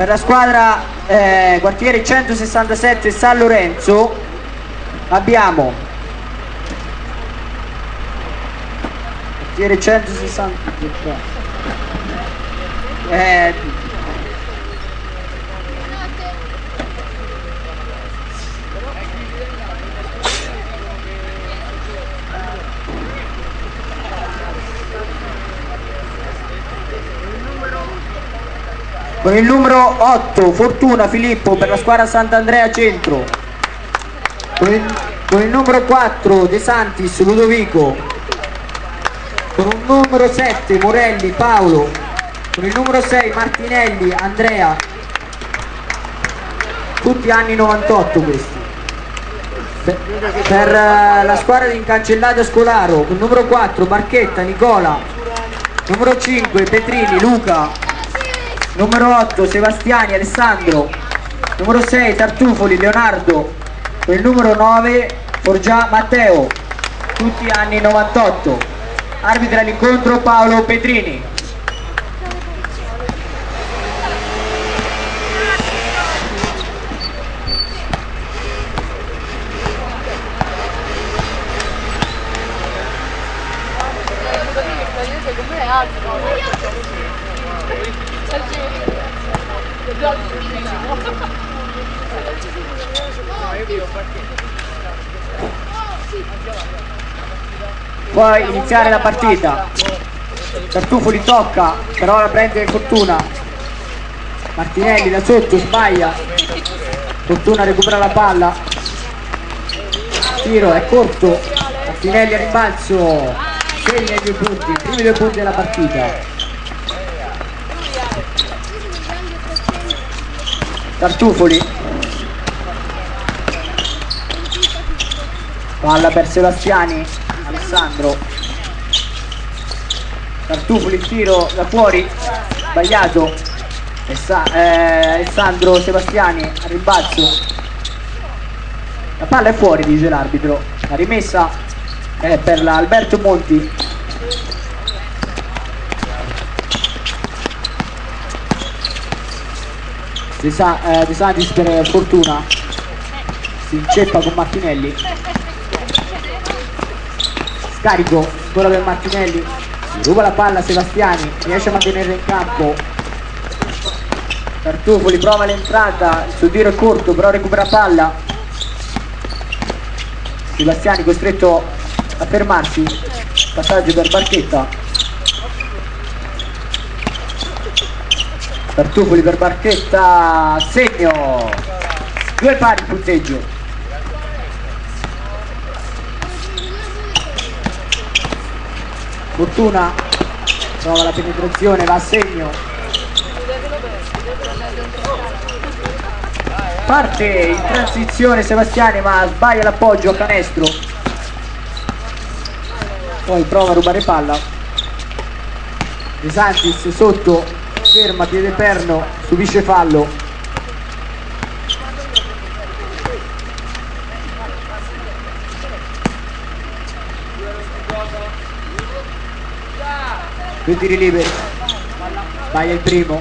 per la squadra eh, quartiere 167 San Lorenzo abbiamo quartiere 160 eh, con il numero 8 Fortuna Filippo per la squadra Sant'Andrea Centro. Con il, con il numero 4 De Santis Ludovico. Con il numero 7 Morelli Paolo. Con il numero 6 Martinelli Andrea. Tutti anni 98 questi. Per, eh, la squadra di Incancellato Scolaro. Con il numero 4 Barchetta Nicola. Numero 5 Petrini Luca numero 8 Sebastiani Alessandro. Numero 6 Tartufoli Leonardo. Con il numero 9 Forgià Matteo. Tutti anni 98 arbitra l'incontro Paolo Petrini Puoi iniziare la partita. Tartufoli tocca, però la prende Fortuna. Martinelli da sotto sbaglia. Fortuna recupera la palla. Tiro è corto. Martinelli a rimbalzo. Segna i due punti, primi due punti della partita. Tartufoli palla per Sebastiani Alessandro. Tartufoli tiro da fuori sbagliato. Essa, eh, Alessandro Sebastiani a rimbalzo. La palla è fuori dice l'arbitro. La rimessa è per Alberto Monti. De, Sa eh, De Santis per fortuna si inceppa con Martinelli scarico ancora per Martinelli. Ruba la palla Sebastiani riesce a mantenere in campo. Tartufoli prova l'entrata il suo tiro è corto però recupera palla. Sebastiani costretto a fermarsi. Passaggio per Barchetta. Tartufoli per Barchetta, segno, due pari punteggio. Fortuna trova la penetrazione, va a segno. Parte in transizione Sebastiani ma sbaglia l'appoggio a canestro. Poi prova a rubare palla. De Santis sotto ferma, piede perno, subisce fallo. Due tiri liberi. Sbaglia il primo.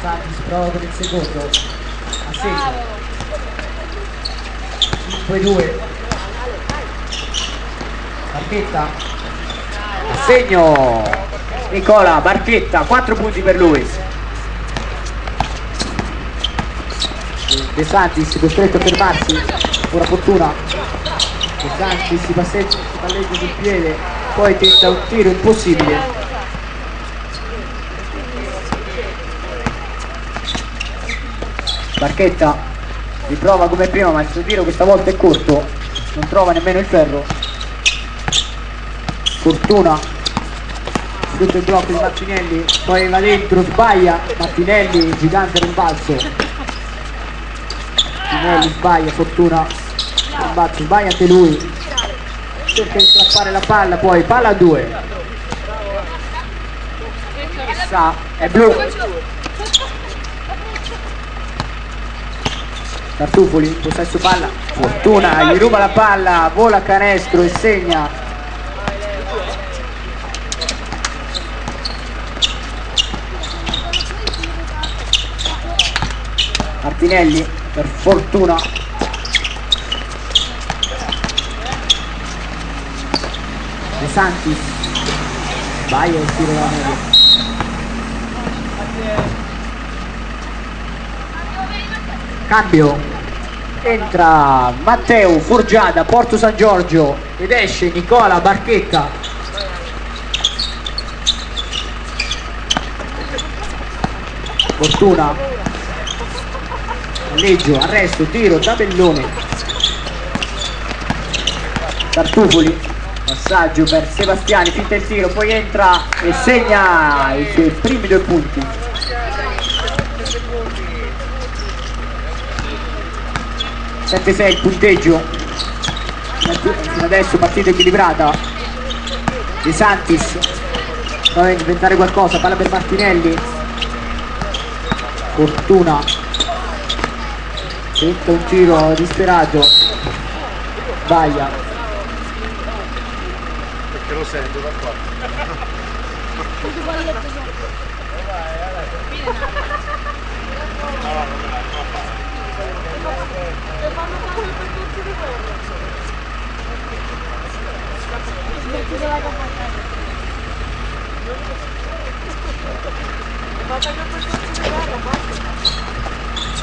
Santis prova con il secondo. A segno. 5-2 Barchetta a segno Nicola Barchetta 4 punti per lui De Santis costretto a fermarsi ora fortuna. De Santis si passeggia si palleggia sul piede poi tenta un tiro impossibile. Barchetta riprova come prima ma il suo tiro questa volta è corto. Non trova nemmeno il ferro. Fortuna. Sfrutta il blocco di Martinelli poi va dentro sbaglia. Martinelli gigante rimbalzo Martinelli sbaglia fortuna. Rimbalzo sbaglia anche lui. Cerca di strappare la palla poi palla a due. Sa è blu. Tartufoli, possesso palla. Fortuna gli ruba la palla, vola canestro e segna. Martinelli per Fortuna. De Santis. Vai il tiro della media. Cambio entra Matteo Forgiada, Porto San Giorgio ed esce Nicola Barchetta Fortuna Leggio, arresto, tiro, tabellone. Tartufoli passaggio per Sebastiani, finta il tiro poi entra e segna i suoi primi due punti. 7-6 il punteggio. Adesso partita equilibrata. De Santis prova a inventare qualcosa palla per Martinelli. Fortuna tenta un tiro disperato sbaglia perché lo sento da qua.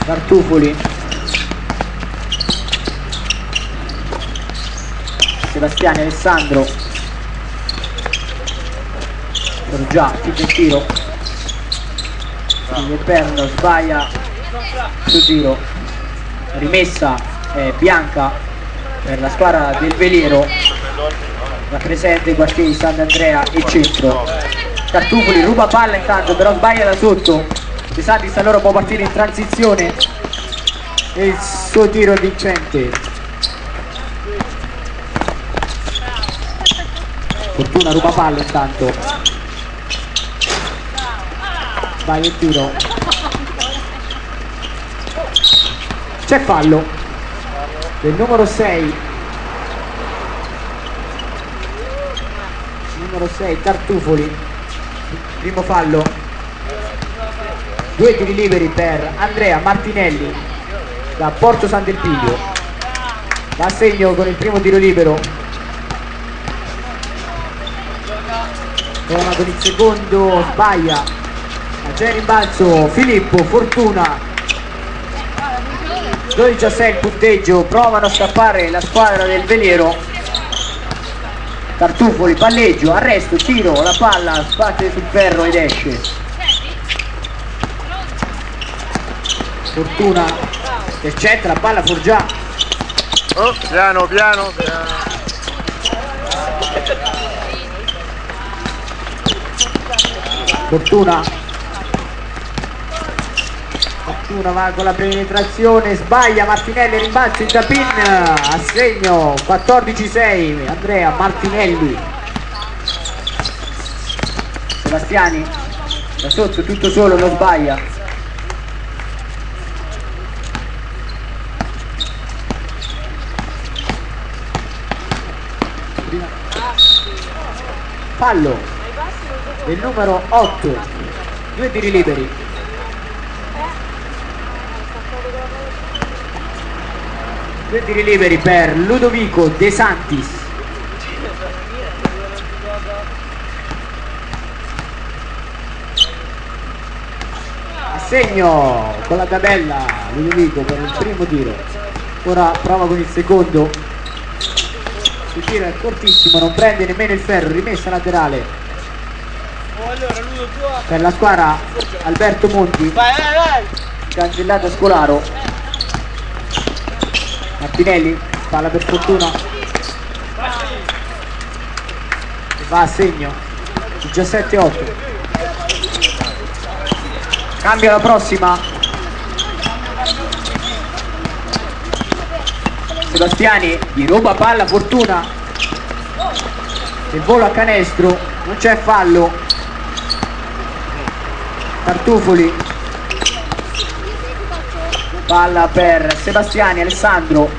Cartufoli Sebastiani Alessandro. Già finito il tiro il perno sbaglia sul tiro. Rimessa eh, bianca per la squadra del Veliero. Rappresenta i quartieri di Sant'Andrea e centro. Cartufoli ruba palla intanto però sbaglia da sotto. De Santis allora può partire in transizione. E il suo tiro vincente Fortuna ruba palla intanto. Sbaglia il tiro. C'è fallo. Del numero 6 numero 6 Tartufoli. Primo fallo. Due tiri liberi per Andrea Martinelli. Da Porto San Del Piglio va a segno con il primo tiro libero Roma con il secondo sbaglia. C'è rimbalzo Filippo Fortuna. 12 a 6 il punteggio provano a scappare la squadra del Veliero. Tartufoli, palleggio, arresto, tiro, la palla sbatte sul ferro ed esce. Fortuna che c'entra la palla Forgià. Oh, piano piano piano Fortuna. Fortuna va con la penetrazione sbaglia Martinelli rimbalzo in tapin a segno 14-6 Andrea Martinelli. Sebastiani da sotto tutto solo non sbaglia. Fallo del numero 8 due tiri liberi. Due tiri liberi per Ludovico De Santis. A segno con la tabella Ludovico per il primo tiro. Ora prova con il secondo. Il tiro è cortissimo non prende nemmeno il ferro rimessa laterale per la squadra Alberto Monti. Cancellata Scolaro. Martinelli palla per fortuna. Va a segno. 17-8 cambia la prossima. Sebastiani gli ruba palla fortuna. Il volo a canestro. Non c'è fallo Tartufoli. Palla per Sebastiani Alessandro.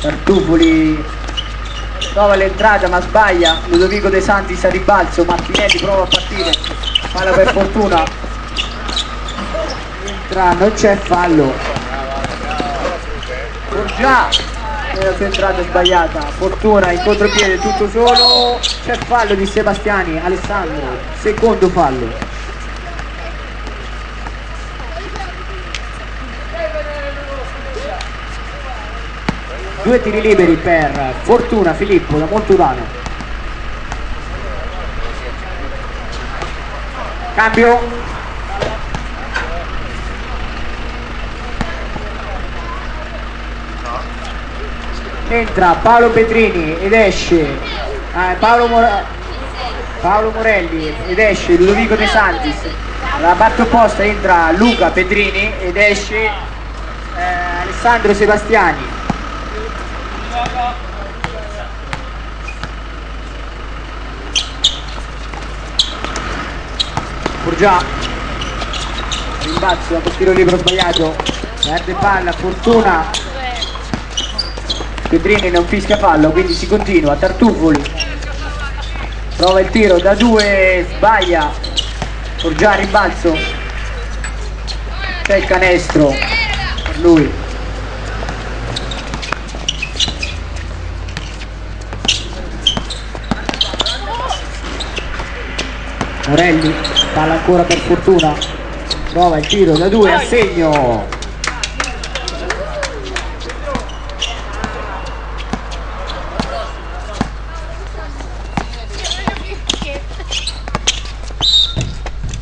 Tartufoli. Trova l'entrata ma sbaglia. Ludovico De Santis a ribalzo. Martinelli prova a partire. Palla per fortuna. Entra non c'è fallo. Forgià nella sua entrata sbagliata. Fortuna in contropiede tutto solo. C'è fallo di Sebastiani Alessandro secondo fallo. Due tiri liberi per Fortuna Filippo da Monturano. Cambio entra Paolo Petrini ed esce eh, Paolo, Mor- Paolo Morelli ed esce Ludovico De Santis dalla parte opposta entra Luca Petrini ed esce eh, Alessandro Sebastiani. Forgià. Rimbalzo dopo tiro libero sbagliato. Perde palla fortuna Pedrini non fischia fallo quindi si continua. Tartufoli prova il tiro da due sbaglia. Forgià rimbalzo. C'è il canestro per lui. Morelli, palla ancora per fortuna, prova il tiro da due a segno.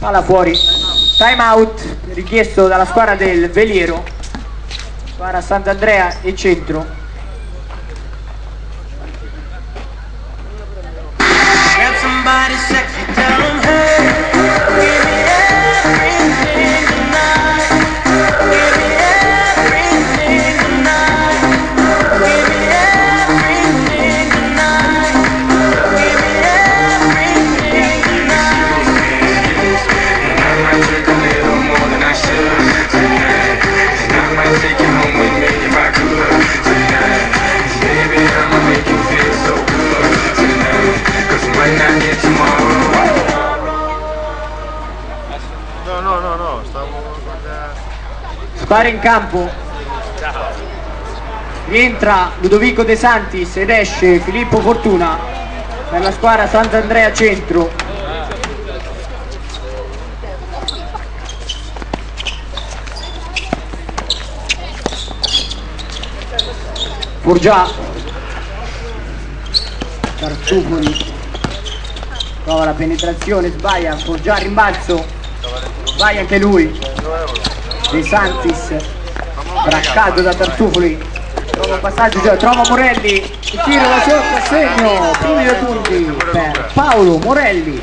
Palla fuori, time out richiesto dalla squadra del Veliero, squadra Sant'Andrea e centro. Spara in campo. Rientra Ludovico De Santis ed esce Filippo Fortuna per la squadra Sant'Andrea Centro. Forgià. Tartufoli. Prova la penetrazione, sbaglia. Forgià rimbalzo. Sbaglia anche lui. De Santis braccato da Tartufoli. Trova passaggio cioè, trova Morelli il tiro da sotto segno primi due punti per Paolo Morelli.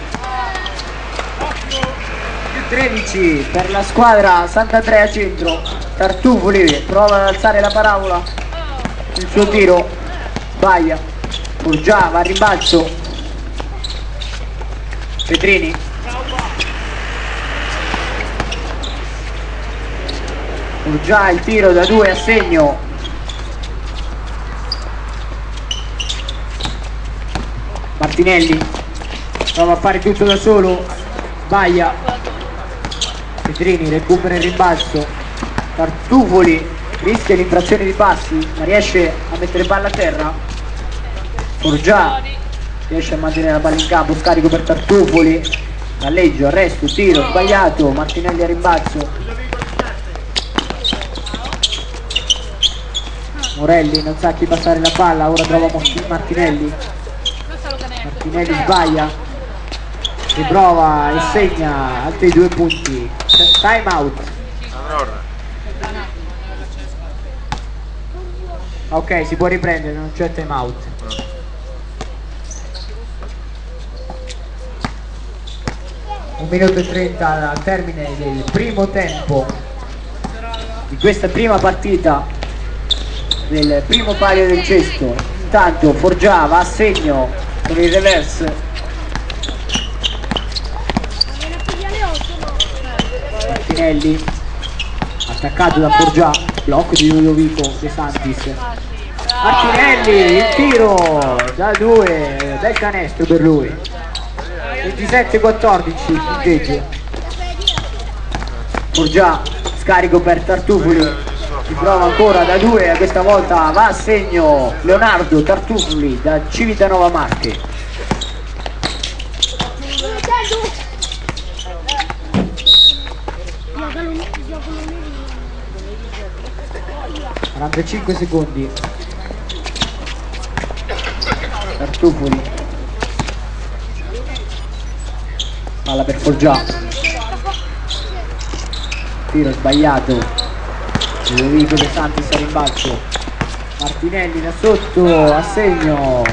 Più 13 per la squadra Sant'Andrea Centro. Tartufoli prova ad alzare la parabola. Il suo tiro sbaglia Borgia va a rimbalzo. Petrini già il tiro da due a segno. Martinelli prova a fare tutto da solo. Sbaglia. Petrini recupera il rimbalzo. Tartufoli rischia l'infrazione di passi ma riesce a mettere palla a terra. Forgià riesce a mantenere la palla in campo scarico per Tartufoli. Galleggio, arresto, tiro sbagliato. Martinelli a rimbalzo Morelli non sa chi passare la palla, ora trova Martinelli. Martinelli sbaglia, riprova e segna altri due punti. Time out. Ok, si può riprendere, non c'è time out. Un minuto e 30 al termine del primo tempo di questa prima partita del primo paio del cesto. Intanto Forgià va a segno con il reverse. Martinelli attaccato da Forgià, blocco di Ludovico De Santis. Martinelli, il tiro da due, bel canestro per lui. 27-14 il punteggio. Borgia, scarico per Tartufoli. Si prova ancora da due, questa volta va a segno Leonardo Tartufoli da Civitanova Marche. 45 secondi. Tartufoli. Palla per Foggia. Tiro sbagliato. Ludovico De Santis a rimbalzo. Martinelli da sotto a segno.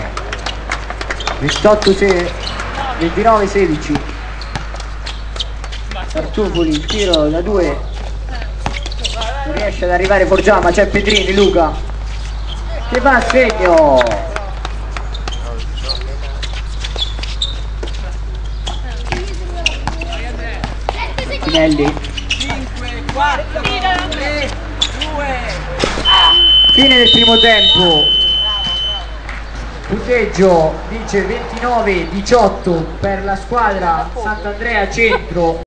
28 se 29 16. Tartufoli, il tiro da due non riesce ad arrivare Forgià ma c'è Pedrini Luca che va a segno Martinelli fine del primo tempo. Punteggio dice 29-18 per la squadra Sant'Andrea Centro